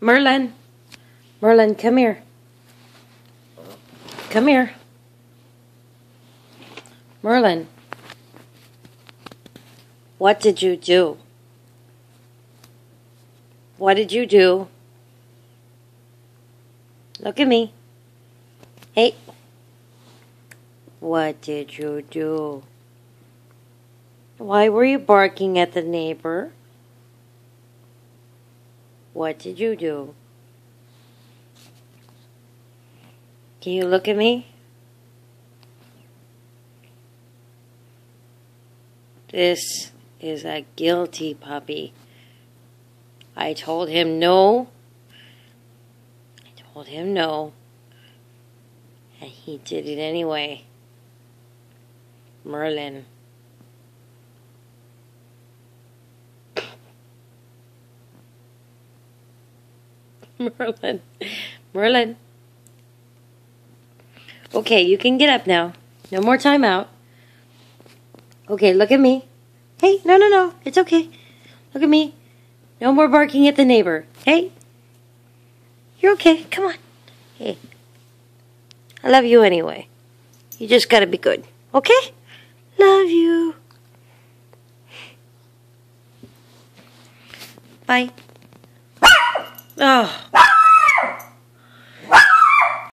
Merlin. Merlin, come here. Come here. Merlin. What did you do? What did you do? Look at me. Hey. What did you do? Why were you barking at the neighbor? What did you do? Can you look at me? This is a guilty puppy. I told him no. I told him no. And he did it anyway. Merlin. Merlin. Merlin. Okay, you can get up now. No more time out. Okay, look at me. Hey, no, no, no. It's okay. Look at me. No more barking at the neighbor. Hey. You're okay. Come on. Hey. I love you anyway. You just gotta be good. Okay? Love you. Bye. Oh.